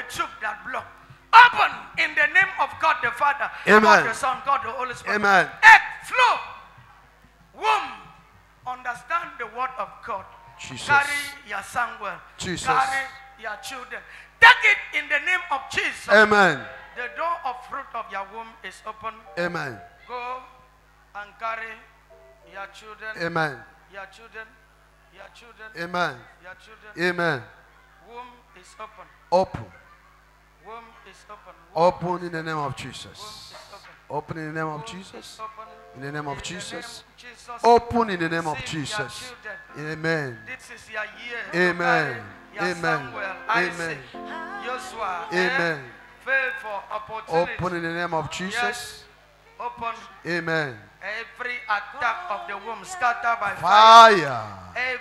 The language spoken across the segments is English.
the tube that block. Open in the name of God the Father, Amen. God the Son, God the Holy Spirit. Amen. Egg, flow, womb. Understand the word of God. Jesus. Carry your son well. Jesus. Carry your children. Take it in the name of Jesus. Amen. The door of fruit of your womb is open. Amen. Go and carry your children. Amen. Your children. Your children. Amen. Your children. Amen. Womb is open. Open. Open. In the name of Jesus. open. In the name of Jesus. In the name of Jesus. name of Jesus. Open in the name of Jesus. Amen. This is your year. Amen. Amen. Amen. Amen. Open in the name of Jesus. Open Amen. every attack of the womb scattered by fire. Fire.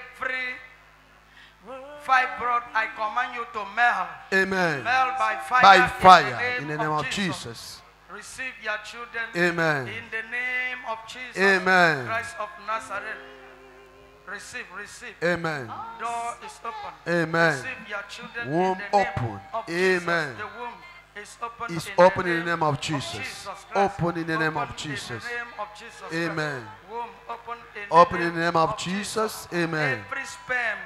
Every fibroid, I command you to melt. Amen. Melt by fire. By in the fire in the name of Jesus. Jesus. Receive your children. Amen. In the name of Jesus. Amen. Christ of Nazareth. Receive, receive. Amen. Door is open. Amen. Receive your children Womb in the name open. of Jesus. The womb is open. Is in open the in the name of Jesus. Open in the name of Open Jesus. Name of Jesus. Amen. Open in Open the in the name of Jesus. Amen. Every sperm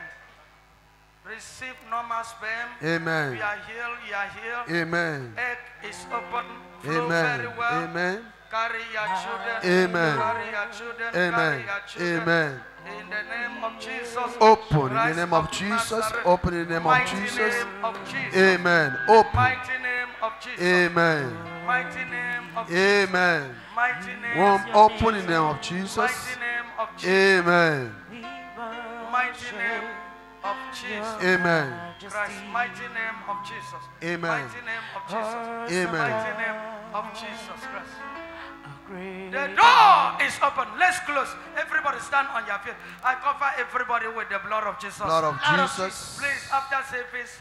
receive normal sperm. Amen. You are healed. You are healed. Amen. Egg is open. Flow Amen. very well. Amen. Carry your children. Amen. Carry your children. Amen. Carry your children. Amen. In the name of Jesus. Open in the name of Jesus. Open in the name of Jesus. name of Jesus. Amen. Open. Mighty name of Jesus. Amen. Mighty name of Jesus. Amen. Mighty name. Womb open in the name of Jesus. Mighty name of Jesus. Amen. Mighty name of Jesus. Amen. Christ. Mighty name of Jesus. Amen. Mighty name of Jesus. Amen. Mighty name of Jesus Christ. The door is open. Let's close. Everybody stand on your feet. I cover everybody with the blood of Jesus. Blood of Jesus. Please, after service,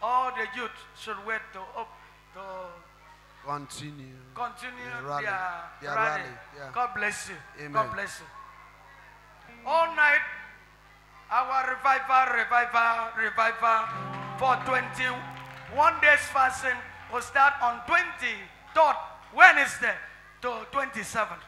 all the youth should wait to op- to Continue. continue The rally. their, Their rally. rally, yeah. God bless you. Amen. God bless you. All night, our revival, revival, revival for 21 days fasting will start on 23rd Wednesday to 27th.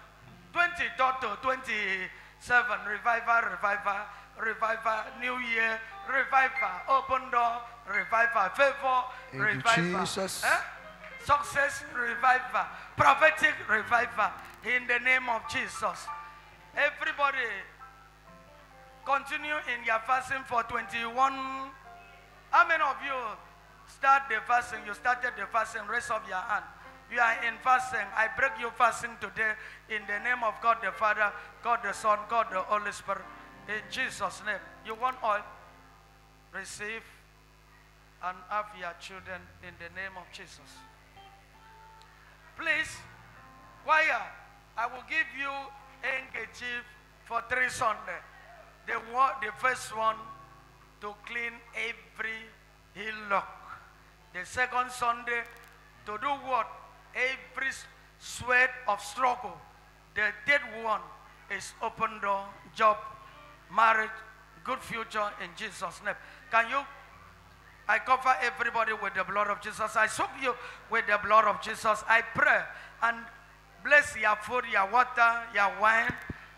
23rd to 27th. Revival, revival, revival, New Year, revival, open door, revival, favor, Thank revival. Jesus. Eh? Success revival, prophetic revival in the name of Jesus. Everybody continue in your fasting for 21. How many of you start the fasting? You started the fasting, raise up your hand. You are in fasting. I break you fasting today in the name of God the Father, God the Son, God the Holy Spirit. In Jesus' name. You want oil? Receive and have your children in the name of Jesus. Please, choir, I will give you handkerchief for three Sunday. The one, the first one to clean every heel lock. The second Sunday to do what? Every sweat of struggle. The third one is open door, job, marriage, good future in Jesus' name. Can you I cover everybody with the blood of Jesus. I soak you with the blood of Jesus. I pray and bless your food, your water, your wine.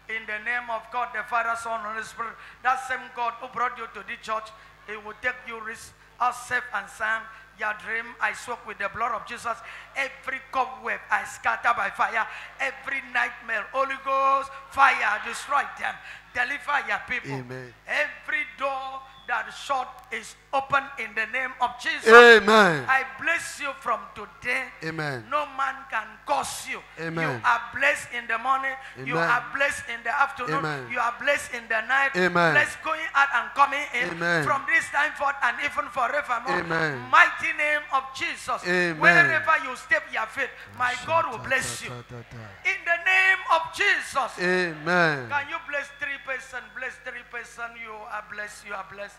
In the name of God, the Father, Son, and Holy Spirit. That same God who brought you to the church, He will take you risk, out safe and sound. Your dream, I soak with the blood of Jesus. Every cobweb, I scatter by fire. Every nightmare, Holy Ghost, fire, destroy them. Deliver your people. Amen. Every door that shut is open in the name of Jesus. Amen. I bless you from today. Amen. No man can curse you. Amen. You are blessed in the morning. Amen. You are blessed in the afternoon. Amen. You are blessed in the night. Amen. Blessed going out and coming in. Amen. From this time forth and even forevermore. Amen. Mighty name of Jesus. Amen. Wherever you step your feet, my God will bless you. In the name of Jesus. Amen. Can you bless person? Bless three person. You are blessed. You are blessed.